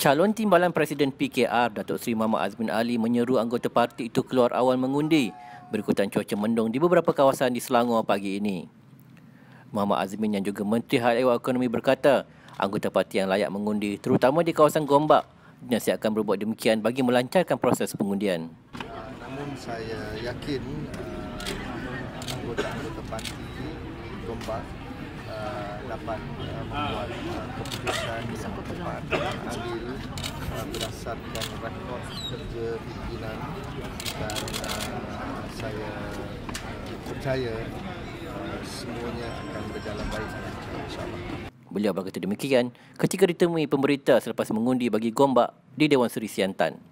Calon Timbalan Presiden PKR Datuk Seri Muhammad Azmin Ali menyeru anggota parti itu keluar awal mengundi berikutan cuaca mendung di beberapa kawasan di Selangor pagi ini. Muhammad Azmin yang juga Menteri Hal Ehwal Ekonomi berkata, anggota parti yang layak mengundi terutama di kawasan Gombak dinasihatkan berbuat demikian bagi melancarkan proses pengundian. Namun saya yakin anggota-anggota parti Gombak uh, dapat uh, membuat uh, keputusan yang tepat dan adil uh, berdasarkan rekod kerja pimpinan dan uh, saya uh, percaya uh, semuanya akan berjalan baik insyaAllah. Beliau berkata demikian ketika ditemui pemberita selepas mengundi bagi Gombak di Dewan Seri Siantan.